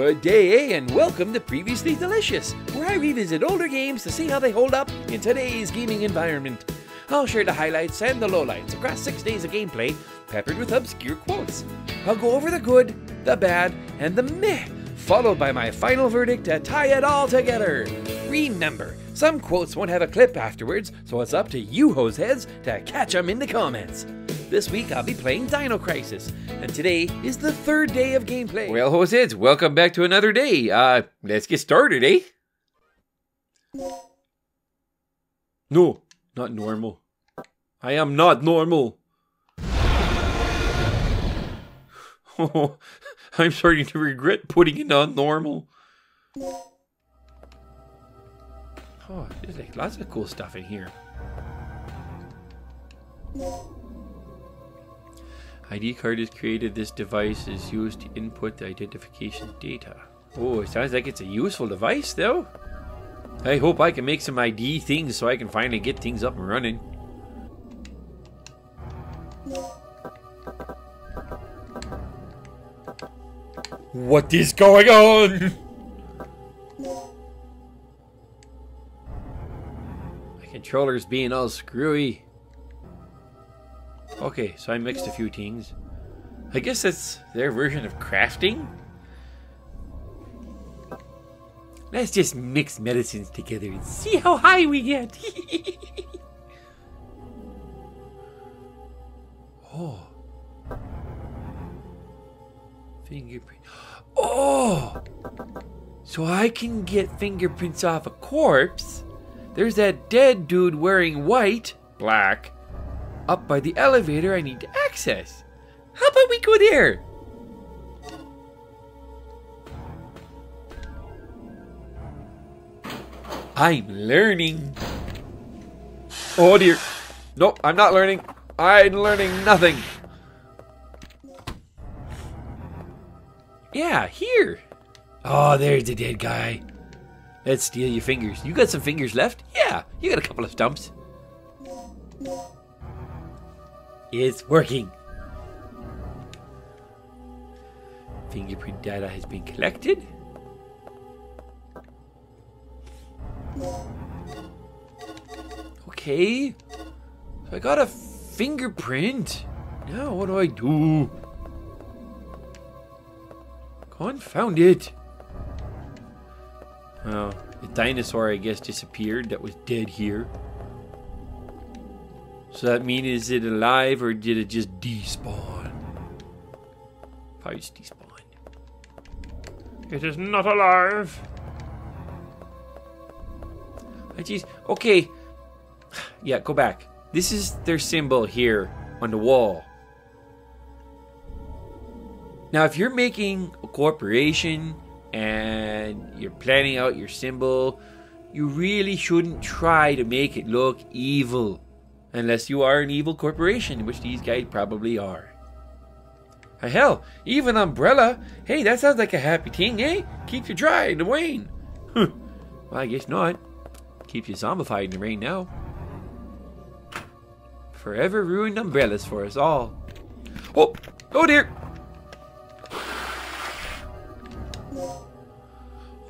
Good day, eh? and welcome to Previously Delicious, where I revisit older games to see how they hold up in today's gaming environment. I'll share the highlights and the lowlights across six days of gameplay, peppered with obscure quotes. I'll go over the good, the bad, and the meh, followed by my final verdict to tie it all together. Remember, some quotes won't have a clip afterwards, so it's up to you hoseheads to catch 'em in the comments. This week I'll be playing Dino Crisis, and today is the third day of gameplay. Well, hoseheads, welcome back to another day. Uh, let's get started, eh? No, not normal. I am not normal. Oh, I'm starting to regret putting it on normal. Oh, there's like lots of cool stuff in here. ID card is created. This device is used to input the identification data. Oh, it sounds like it's a useful device, though. I hope I can make some ID things so I can finally get things up and running. What is going on? My controller's being all screwy. Okay, so I mixed a few things. I guess that's their version of crafting? Let's just mix medicines together and see how high we get. oh. Fingerprint. Oh! So I can get fingerprints off a corpse. There's that dead dude wearing white, black, up by the elevator I need to access. How about we go there? I'm learning. Oh dear. Nope, I'm not learning. I'm learning nothing. Yeah, here. Oh, there's the dead guy. Let's steal your fingers. You got some fingers left? Yeah, you got a couple of stumps. It's working. Fingerprint data has been collected. Okay. I got a fingerprint. Now what do I do? Confound it. Well, the dinosaur I guess disappeared that was dead here. So that means is it alive or did it just despawn? Probably just despawned. It is not alive. I just okay. Yeah, go back. This is their symbol here on the wall. Now, if you're making a corporation and you're planning out your symbol, you really shouldn't try to make it look evil. Unless you are an evil corporation, which these guys probably are. Hell, even umbrella. Hey, that sounds like a happy thing, eh? Keeps you dry in the rain. well, I guess not. Keeps you zombified in the rain now. Forever ruined umbrellas for us all. Oh, oh dear.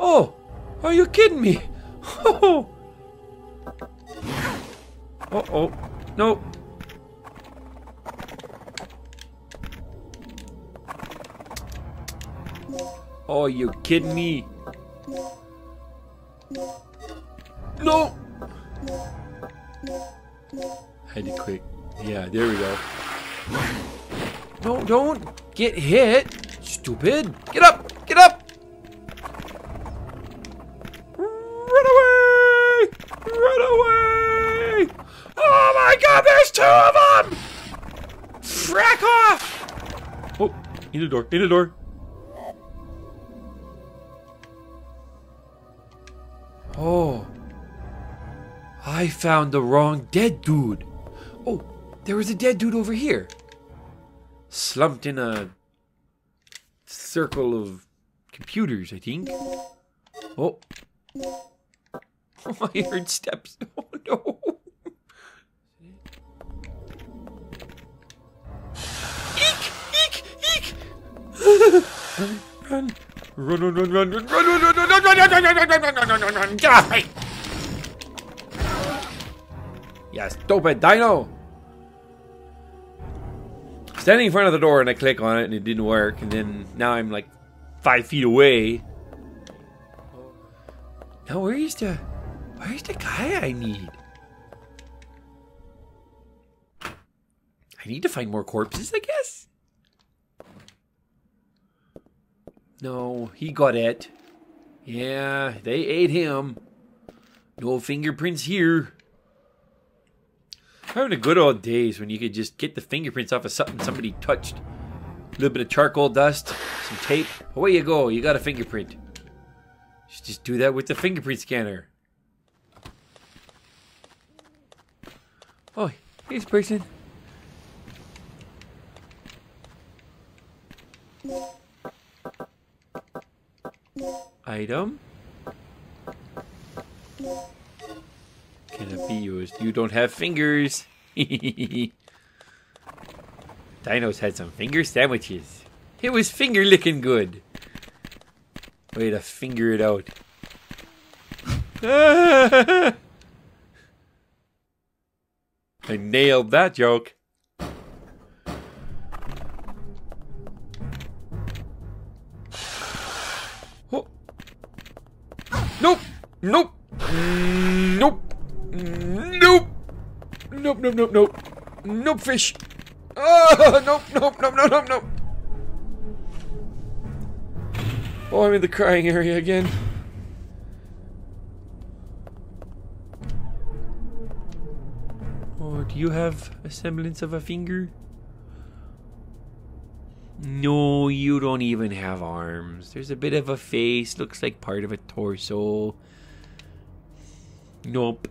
Oh, are you kidding me? Oh. Uh oh. No. Oh, you kidding me? No! Had to quick. Yeah, there we go. No, don't get hit. Stupid. Get up! Two of them! Frack off! Oh, in the door, in the door. Oh. I found the wrong dead dude. Oh, there was a dead dude over here. Slumped in a circle of computers, I think. Oh. Oh, I heard steps. Oh no. Run, run, Run, run, run, run, run, run, run, run, run, run, run, run, run, run, run, run, run, run, me! Yeah, stupid dino! Standing in front of the door and I click on it and it didn't work and then now I'm like five feet away. Now where's the where's the guy I need? I need to find more corpses, I guess. No, he got it. Yeah, they ate him. No fingerprints here. Having the good old days when you could just get the fingerprints off of something somebody touched. A little bit of charcoal dust, some tape. Away you go, you got a fingerprint. Just, do that with the fingerprint scanner. Oh, a person. Item. Cannot be used. You don't have fingers. Dinos had some finger sandwiches. It was finger licking good. Way to finger it out. I nailed that joke. Nope. Nope. Nope. Nope. Nope, nope, nope, nope. Nope, fish. Oh, nope, nope, nope, nope, nope, nope. Oh, I'm in the crying area again. Oh, do you have a semblance of a finger? No, you don't even have arms. There's a bit of a face, looks like part of a torso. Nope.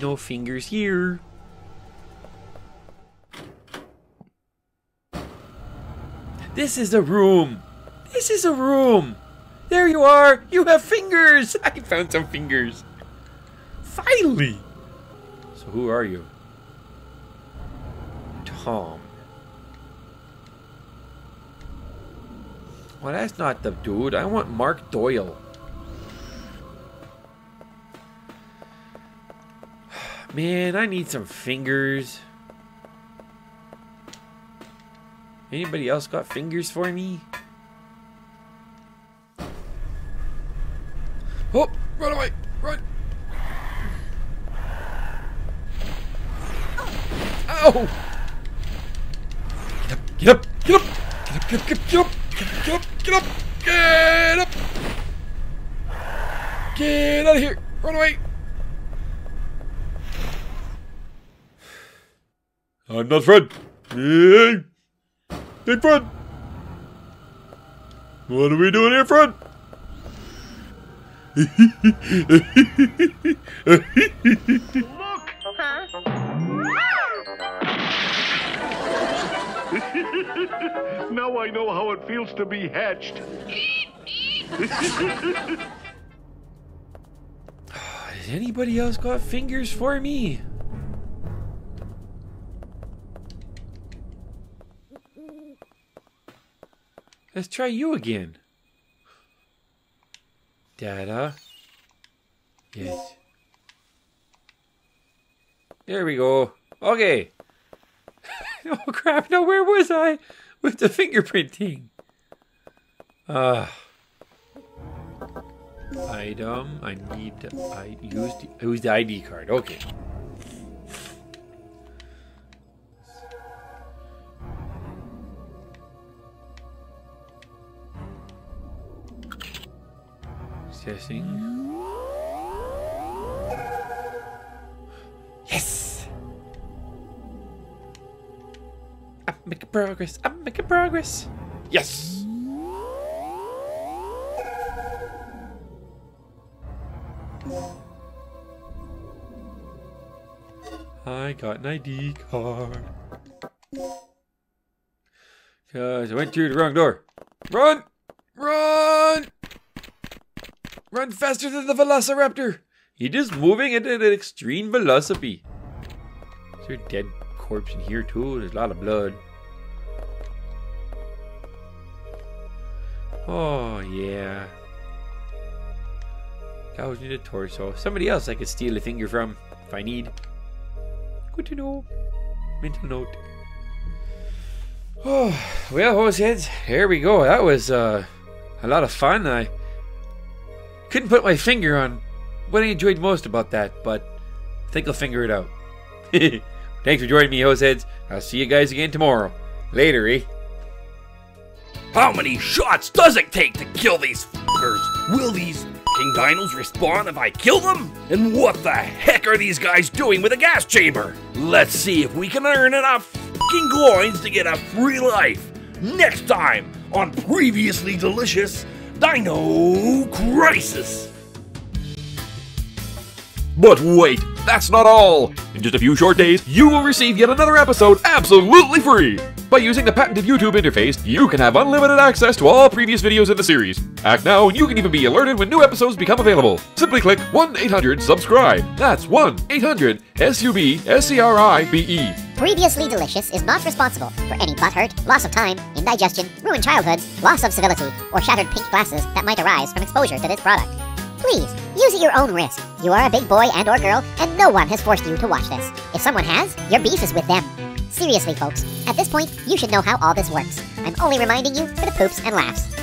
No fingers here. This is a room. This is a room. There you are. You have fingers. I found some fingers. Finally. So who are you? Tom. Well, that's not the dude. I want Mark Doyle. Man, I need some fingers. Anybody else got fingers for me? Oh, run away, run. Ow! Get up, get up, get up, get up, get up, get up, get up, get up, get up. Get out of here, run away. I'm not Fred. Hey, hey Fred. What are we doing here, Fred? Look! now I know how it feels to be hatched. Has anybody else got fingers for me? Let's try you again. Data. Yes. There we go. Okay. oh crap, no, where was I? With the fingerprint thing. Ah. Item. I need I used use the ID card. Okay. Assessing. Progress. I'm making progress. Yes! I got an ID card. Cause I went through the wrong door. Run! Run! Run faster than the Velociraptor! He is moving at an extreme velocity. Is there a dead corpse in here too? There's a lot of blood. Oh, yeah. Gouged near the torso. Somebody else I could steal a finger from if I need. Good to know. Mental note. Oh, well, Hoseheads, here we go. That was uh, a lot of fun. I couldn't put my finger on what I enjoyed most about that, but I think I'll figure it out. Thanks for joining me, Hoseheads. I'll see you guys again tomorrow. Later, eh? How many shots does it take to kill these fuckers? Will these fucking dinos respawn if I kill them? And what the heck are these guys doing with a gas chamber? Let's see if we can earn enough fucking coins to get a free life. Next time on Previously Delicious Dino Crisis. But wait, that's not all! In just a few short days, you will receive yet another episode absolutely free! By using the patented YouTube interface, you can have unlimited access to all previous videos in the series. Act now, and you can even be alerted when new episodes become available. Simply click 1-800-SUBSCRIBE. That's 1-800-S-U-B-S-C-R-I-B-E. Previously Delicious is not responsible for any butt hurt, loss of time, indigestion, ruined childhoods, loss of civility, or shattered pink glasses that might arise from exposure to this product. Please, use at your own risk. You are a big boy and or girl, and no one has forced you to watch this. If someone has, your beef is with them. Seriously, folks, at this point, you should know how all this works. I'm only reminding you for the poops and laughs.